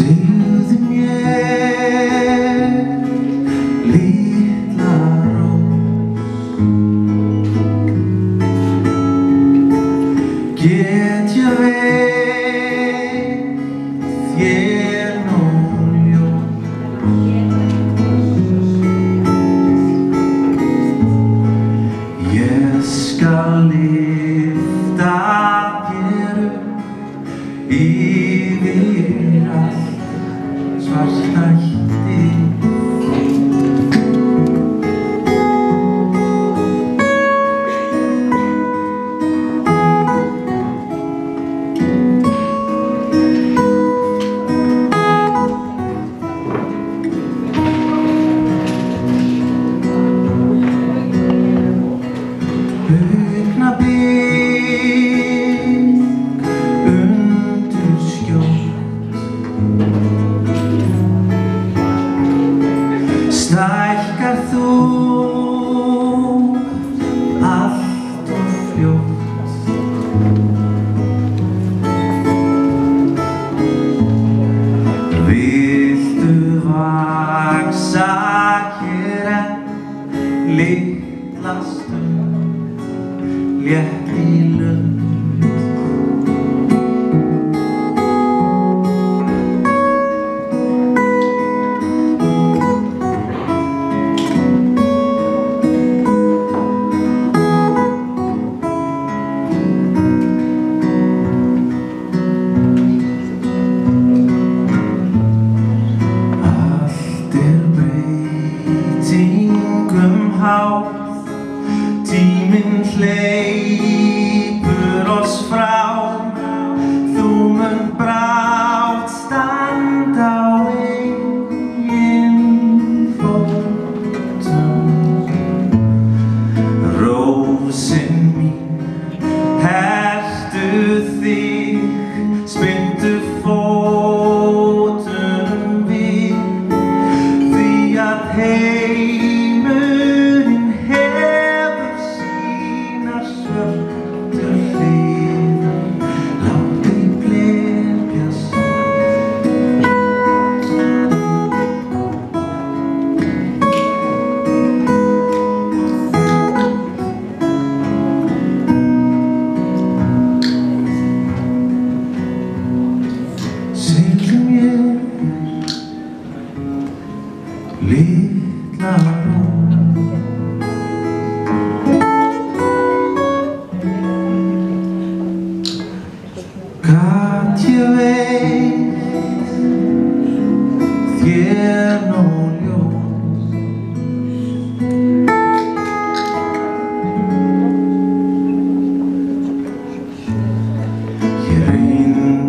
Segðu mér, lilla rós Get ég veit, þér nóljó Ég skal lifta þér upp yfir allt Hey. les plaster. Yeah. Tíminn hleypur oss frá. Þú mun brátt standa á eigin fótum. Rósin mín, hertu þig, spyndu fótunum við. Því að heimurinn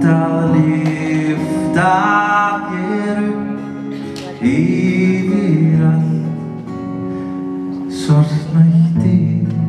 Hvíta lyfta ég upp